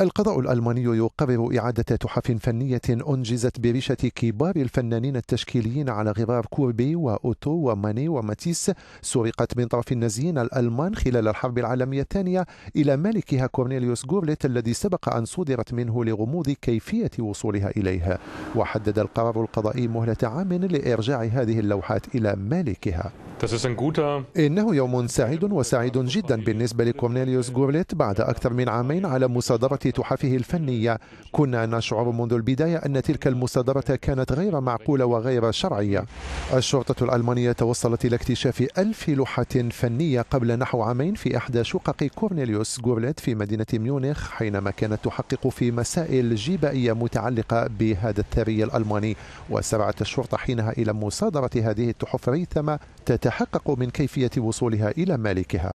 القضاء الألماني يقرر إعادة تحف فنية أنجزت بريشة كبار الفنانين التشكيليين على غرار كوربي وأوتو وماني وماتيس سرقت من طرف النازيين الألمان خلال الحرب العالمية الثانية إلى مالكها كورنيليوس غورليت الذي سبق أن صودرت منه لغموض كيفية وصولها إليه. وحدد القرار القضائي مهلة عام لإرجاع هذه اللوحات إلى مالكها. إنه يوم سعيد وسعيد جدا بالنسبة لكورنيليوس غورليت بعد أكثر من عامين على مصادرة تحفه الفنية. كنا نشعر منذ البداية أن تلك المصادرة كانت غير معقولة وغير شرعية. الشرطة الألمانية توصلت إلى اكتشاف ألف لوحة فنية قبل نحو عامين في إحدى شقق كورنيليوس غورليت في مدينة ميونخ حينما كانت تحقق في مسائل جبائية متعلقة بهذا الثري الألماني. وسارعت الشرطة حينها إلى مصادرة هذه التحف ريثما تتحقق من كيفية وصولها إلى مالكها.